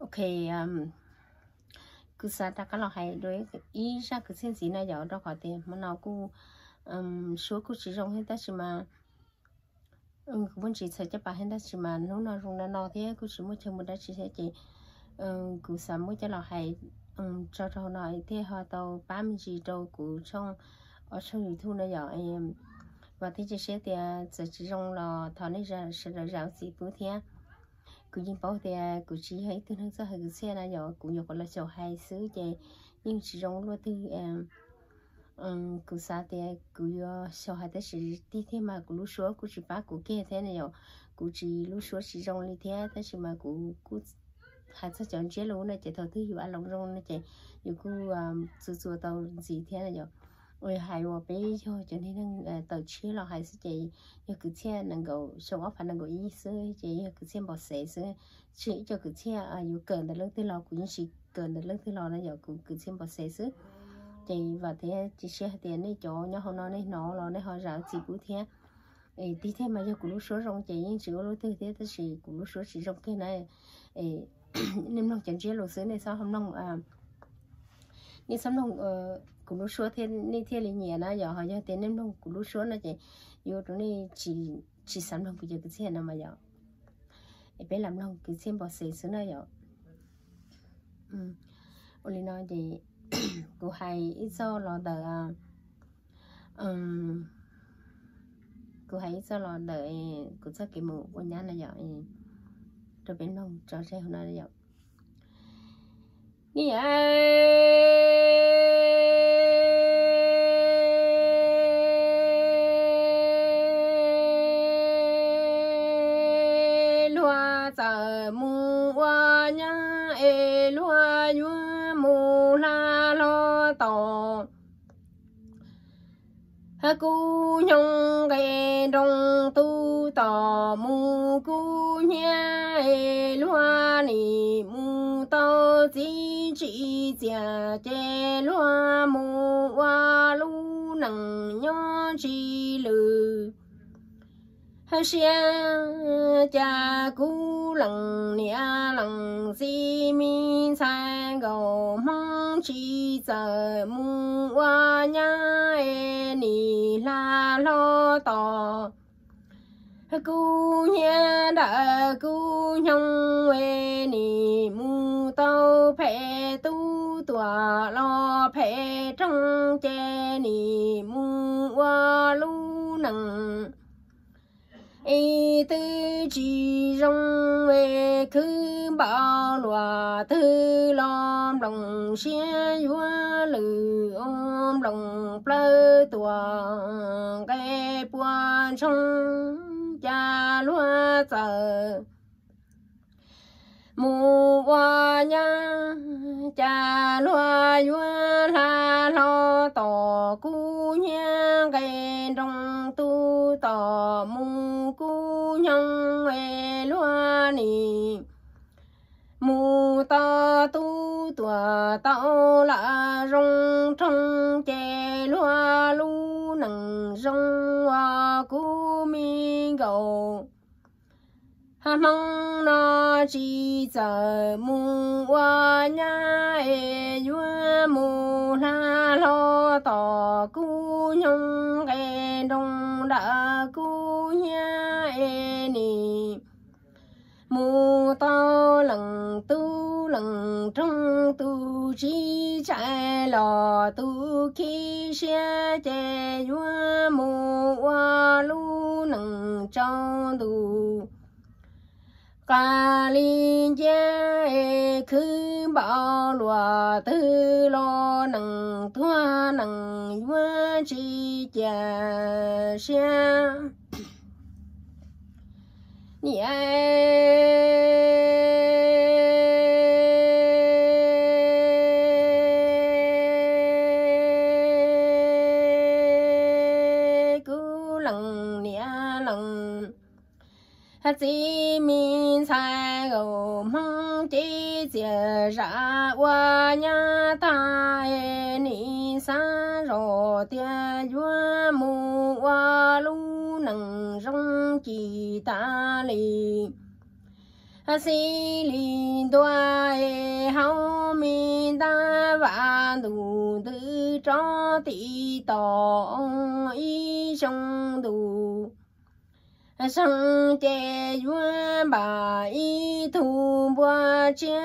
ok um, cứ sa ta cái lo hay đối ý ra cứ xin gì này giờ đó có tiền mà nào cũng um, số cũng chỉ dùng hết tất mà um, cũng chỉ sợ cho bà hết tất mà lúc nó dùng nó nó thế cũng chỉ muốn chơi một đất chỉ sẽ chỉ um, cứ sa muốn cho lo hay um, cho cho nói thế họ tàu ba mươi gì đâu cũng trong ở trong thu này giờ em và thế chỉ sẽ thì chỉ chỉ dùng là thằng này ra sẽ là rau gì bữa thế cứ nhìn bảo thì cứ chỉ thấy từ nãy giờ cứ xe là nhỏ cũng nhiều là sầu hai xứ chè. Nhưng chỉ trong lúc từ em um cứ xa thì cứ sau hai tới chỉ đi thêm mà cứ lúc số cứ chỉ bắt cứ kia thế này nhỏ cứ chỉ lúc số chỉ trong đi thế thế chỉ mà cứ cứ hai sẽ chọn chế luôn này chỉ thầu thứ gì ăn lòng rong này chạy nhiều cứ à, sửa sửa tàu gì thế này giờ ôi hai wo bé cho cho nên năng tàu chia là hai sẽ chỉ như cứ xe năng够手啊，反正够意思，chỉ cứ xem bảo sẽ sẽ chỉ cho cứ xe à, yêu cần được lớn thứ lò cũng chỉ cần được lớn thứ lò này giờ cứ cứ xem bảo sẽ sẽ chỉ và thế chỉ xe tiền này cho nhau hôm nay nó là này họ rào chỉ cũng thế ê đi thêm mà giờ cũng lúc số rong chỉ nhưng chỉ có lúc thứ thế thì chỉ cũng lúc số chỉ rong cái này ê nên nó chẳng chia lột xứ này sao không nông à nên sao nông ờ cú lúc số thế nên thế là nhẹ na giờ họ cho tiền nên đông cú lúc số nó chỉ vô chỗ này chỉ chỉ sắm đông bây giờ cái xe nào mà giờ để bé làm đông cái xe bỏ xe xuống này giờ ừ ôi nói thì cô hay ít do lo đợi à um cô hay ít do lo đợi cô cho cái mũ của nhà này giờ cho bé đông cho xe hôm nay giờ nghe sa mu wa nhá e lua yu mu la lo to ha cu nhung cái đông tu tò mu cu nha e lua ni mu tao chi chi chia chế lua mu wa lu nằng nhó chi lư ha ờ, cha cú lằng nia lằng si mi sai gầu mong chi giờ mu wa nha e ni la lo to. Cú nha đã cú nhung e ni mu tàu phe tu tòa lo phe trong che ni mu wa lu y tư chỉ rong về cứ bao loa thư lom lòng xe vua lử ôm lòng plơ tòa cái quan trong cha lúa giờ mù hoa nha cha lúa vua la lo tỏ cu nha cái trong tu tỏ mù cu về loa nì. Mù ta tu tua tao là rong trong chè loa lu nằng rong hoa cu mi gầu. Hà mong nó chỉ giờ mù hoa nhà e yua mù la lo tỏ cu nhung cái đông đã cu nhà mù to, lần tu, lần trong tu chi chạy lò tu khi xe chè vua mù hoa lu nằng trong tu. Ca li gia e khứ bảo lùa tư lo nằng thoa nằng vua chi chè xe nhẹ cứ lần nhẹ lần hát chỉ min sai gầu mong chỉ chia ra qua nhà ta ni sa rồi tia vua mu qua lu rong chỉ ta li xí lì đoa hao mi ta vạn đủ tư cho tỷ tổ y sông đủ sang chế yuan bà y thu bua chia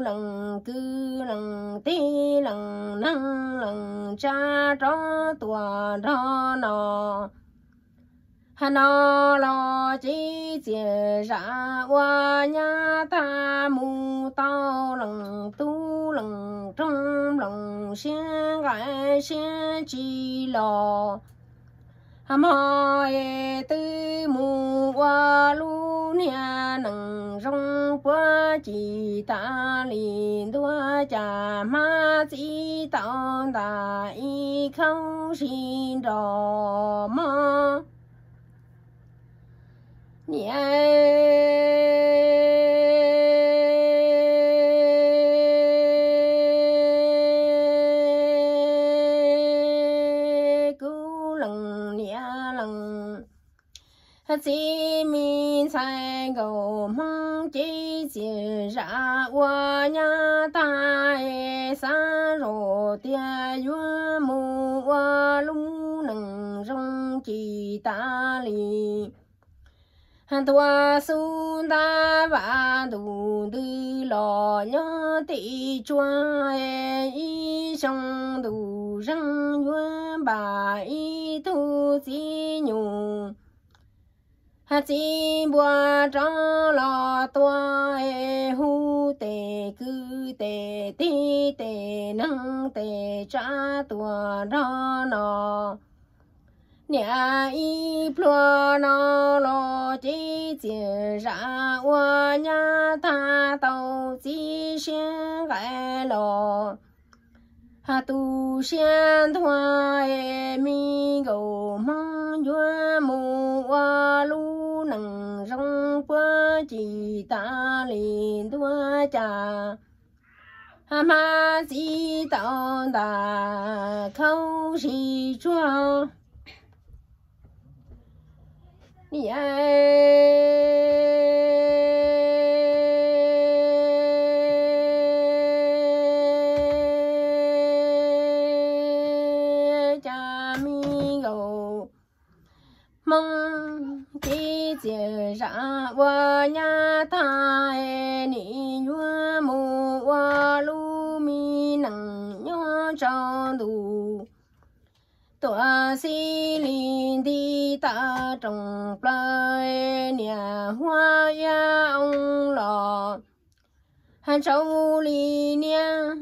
lăng cư lăng tê lăng năng lăng cha cho tua hà nó lo chỉ chia ra qua nhà ta mu tao lòng tu lòng trong lòng xin gái xin chi lo. Hàm hỏi tư mù qua lu nha nằng rong qua chỉ ta liền đua cha ma chỉ tao ta y không xin đò mơ chỉ mi sai cầu mong chỉ chỉ ra wa nhà ta sa rô tia yua mu wa lu nang rong chỉ ta li tua su ta và du tư lo nhớ tỷ chua y sông du răng yua bà y tu chi nhung hà chi bùa cho lo tua e hu tề cư tề ti tề nâng tề cha tua đó nó nhà y plua nó lo chi chỉ ra wa nhà ta tàu chi xiên gai lo hà tu xiên thoa e mi gầu mong yua mu wa lu nằng rong chỉ ta liền tua cha hà ma ta khâu chỉ cho cha mi gầu mong chỉ chỉ ra wa nhà ta e ni yua mu wa lu mi nặng nhớ cho đủ tòa si linh đi ta trồng plai nhà hoa ya ông lò. Han sâu li nha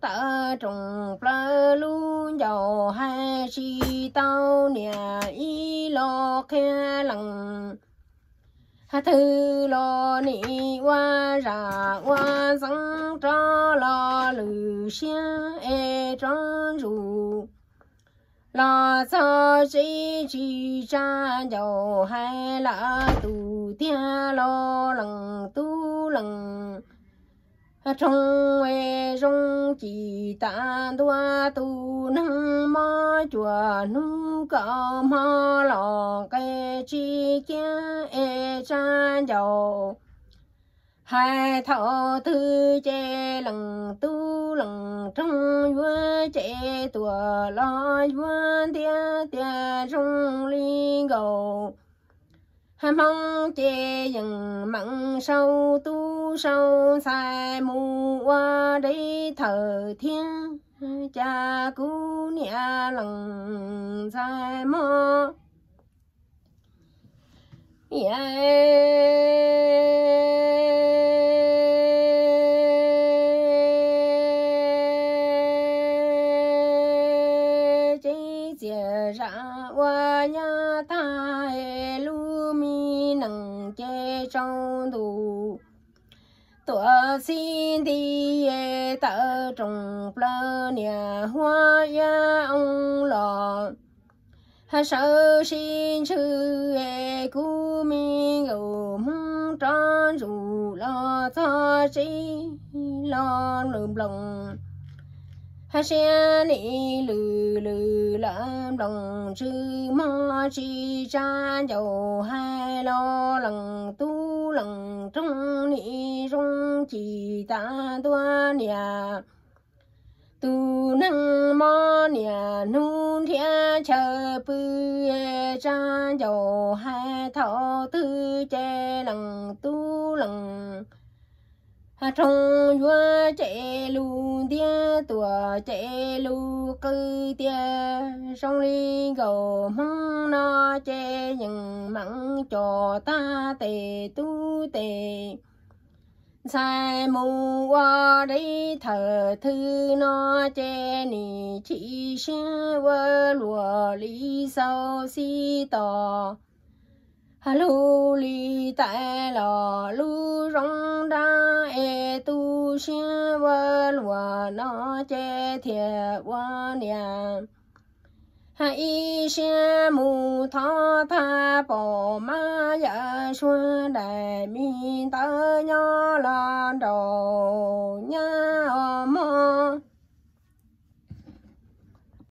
ta trồng plai luôn dầu hai chi tao nhà y lò khe lằng. Hà thư lò nị wa ra wa răng cho lò lử xe e tròn ru lo sa chỉ chi cha giàu hai là tu tia lo lằng tu lằng. Trong quê trong chỉ ta đua tu nâng ma chùa nu cọ ma lò cái chi kia e cha dầu. Hai thọ tư chê lần tu lần trong vua trẻ tùa lo vua tia tia trong ly cầu ham mong chê dừng mặn sâu, tu sâu sai mù qua đây thờ thiên cha cú nhà lần sai mơ yeah. Giờ ra wa nhà ta lu mi nâng chê trong đủ tổ xin đi tờ trồng plơ nhà hoa ya ông lò hà sợ xin chư e cú mi gầu mong tròn dù lo cho chi lo lòng hà xe ni lừ lừ làm đồng sư mò chi cha dầu hai lo lần tu lần trong ni trong chỉ ta tua nhà tu năng mò nhà nun thiên chờ bư e cha dầu hai thọ tư che lần tu lần trong vua chạy lù tia tua chạy lù cư tia. Sông ly gầu mong nó che những mặn cho ta tề tu tề. Sai mù qua đây thờ thư nó che, nì chỉ xe vơ lùa lý sau si tò lu li tại lò lu rong đa e tu xe vơ lùa nó che thiệt qua nhà hãy xe mù thọ tha bỏ ma ya xuân đại mi tơ nhỏ lan đầu nhá